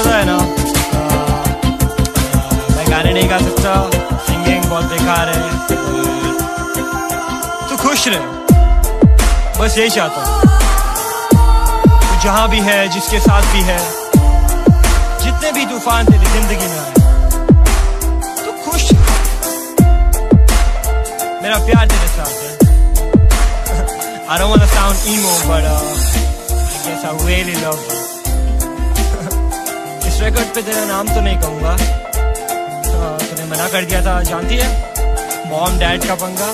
पता है ना? मैं गाने नहीं गा सकता सिंगिंग बहुत बेकार है। तू खुश रहे। बस यही चाहता हूँ। तू जहाँ भी है जिसके साथ भी है जितने भी तूफ़ान तेरी ज़िंदगी में आए तू खुश मेरा प्यार तेरे साथ है। I don't want to sound emo but uh, I guess I really love you record पे तेरा नाम तो नहीं कहूँगा। तूने मना कर दिया था, जानती है? मॉम डैड का पंगा।